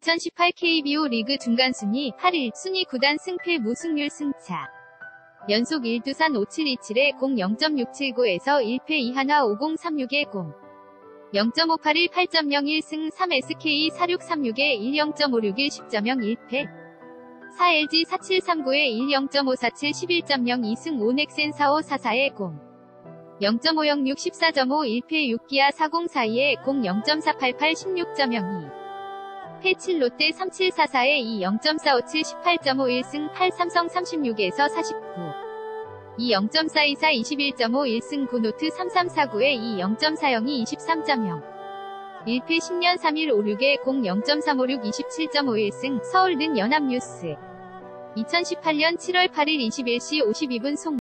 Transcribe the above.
2018 KBO 리그 중간순위 8일 순위 9단 승패 무승률 승차. 연속 1두산 5727에 0 0.679에서 1패 2한화 5036에 0. 0.581 8.01승 3 SK 4636에 1 0.561 10.0 1패 4 LG 4739에 1 0.547 11.02승 5 넥센 4544에 0. 0.506 14.5 1패 6기아 4042에 0 0.488 16.02 패7 롯데 3744에 2 0.457 18.51승 8 삼성 36에서 49 2 0.424 21.5 1승 9 노트 3349에 2 0.402 23.0 1패 10년 3일 56에 0 0.356 27.51승 서울 등 연합뉴스. 2018년 7월 8일 21시 52분 송